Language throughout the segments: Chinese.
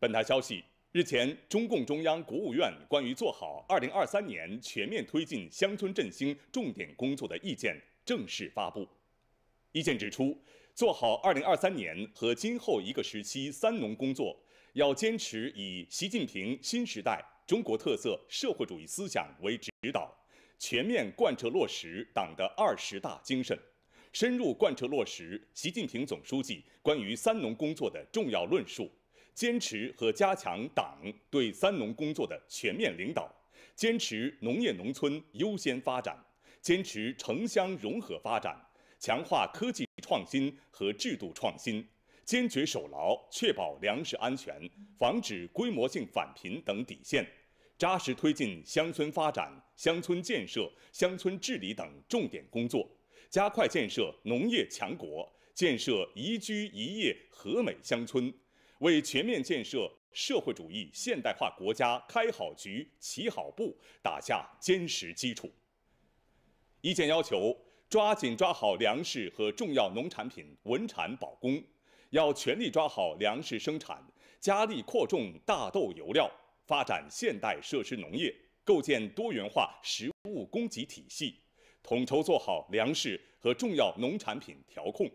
本台消息，日前，中共中央、国务院关于做好2023年全面推进乡村振兴重点工作的意见正式发布。意见指出，做好2023年和今后一个时期“三农”工作，要坚持以习近平新时代中国特色社会主义思想为指导，全面贯彻落实党的二十大精神，深入贯彻落实习近平总书记关于“三农”工作的重要论述。坚持和加强党对“三农”工作的全面领导，坚持农业农村优先发展，坚持城乡融合发展，强化科技创新和制度创新，坚决守牢确保粮食安全、防止规模性返贫等底线，扎实推进乡村发展、乡村建设、乡村治理等重点工作，加快建设农业强国，建设宜居宜业和美乡村。为全面建设社会主义现代化国家开好局、起好步打下坚实基础。意见要求，抓紧抓好粮食和重要农产品稳产保供，要全力抓好粮食生产，加力扩种大豆油料，发展现代设施农业，构建多元化食物供给体系，统筹做好粮食和重要农产品调控。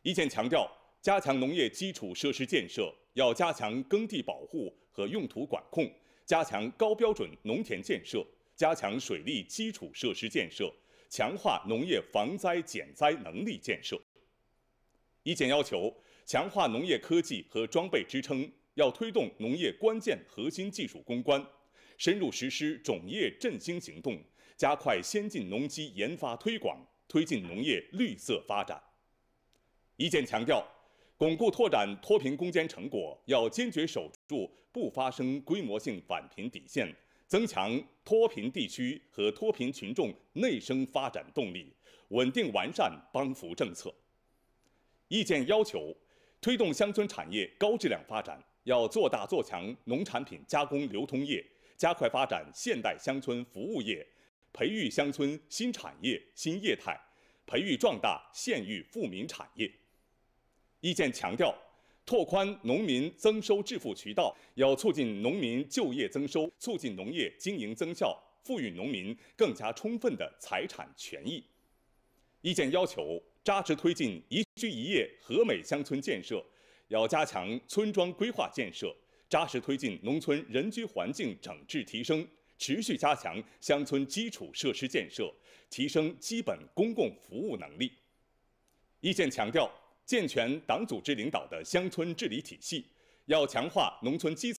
意见强调。加强农业基础设施建设，要加强耕地保护和用途管控，加强高标准农田建设，加强水利基础设施建设，强化农业防灾减灾能力建设。意见要求，强化农业科技和装备支撑，要推动农业关键核心技术攻关，深入实施种业振兴行动，加快先进农机研发推广，推进农业绿色发展。意见强调。巩固拓展脱贫攻坚成果，要坚决守住不发生规模性返贫底线，增强脱贫地区和脱贫群众内生发展动力，稳定完善帮扶政策。意见要求，推动乡村产业高质量发展，要做大做强农产品加工流通业，加快发展现代乡村服务业，培育乡村新产业新业态，培育壮大县域富民产业。意见强调，拓宽农民增收致富渠道，要促进农民就业增收，促进农业经营增效，赋予农民更加充分的财产权益。意见要求，扎实推进宜居宜业和美乡村建设，要加强村庄规划建设，扎实推进农村人居环境整治提升，持续加强乡村基础设施建设，提升基本公共服务能力。意见强调。健全党组织领导的乡村治理体系，要强化农村基